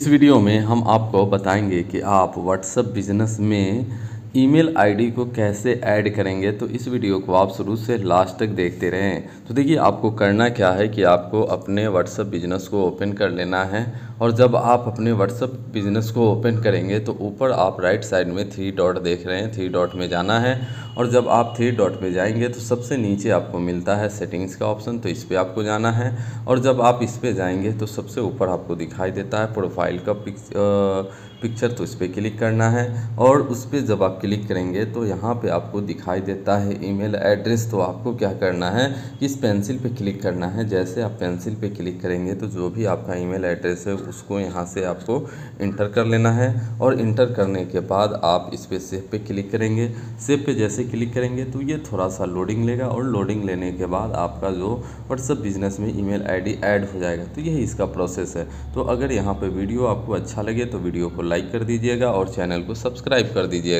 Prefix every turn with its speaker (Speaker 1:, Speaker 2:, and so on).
Speaker 1: इस वीडियो में हम आपको बताएँगे कि आप व्हाट्सएप बिज़नेस में ईमेल आईडी को कैसे ऐड करेंगे तो इस वीडियो को आप शुरू से लास्ट तक देखते रहें। तो देखिए, आपको करना क्या है कि आपको अपने व्हाट्सअप बिज़नेस को ओपन कर लेना है, और जब आप अपने व्हाट्सअप बिज़नेस को ओपन करेंगे तो ऊपर आप राइट साइड में थ्री डॉट देख रहे हैं थ्री डॉट में जाना है, और जब आप थ्री डॉट में जाएँगे तो सबसे नीचे आपको मिलता है सेटिंग्स का ऑप्शन तो इस पर आपको जाना है, और जब आप इस पर जाएँगे तो सबसे ऊपर आपको दिखाई देता है प्रोफ़ाइल का पिक्चर तो इस पर क्लिक करना है, और उस पर जब आप क्लिक करेंगे तो यहाँ पे आपको दिखाई देता है ईमेल एड्रेस। तो आपको क्या करना है इस पेंसिल पे क्लिक करना है। जैसे आप पेंसिल पे क्लिक करेंगे तो जो भी आपका ईमेल एड्रेस है उसको यहाँ से आपको इंटर कर लेना है और इंटर करने के बाद आप इस पर सेव पे क्लिक करेंगे। सेव पे जैसे क्लिक करेंगे तो ये थोड़ा सा लोडिंग लेगा और लोडिंग लेने के बाद आपका जो व्हाट्सअप बिज़नेस में ईमेल आईडी ऐड हो जाएगा। तो यही इसका प्रोसेस है। तो अगर यहाँ पर वीडियो आपको अच्छा लगे तो वीडियो को लाइक कर दीजिएगा और चैनल को सब्सक्राइब कर दीजिएगा।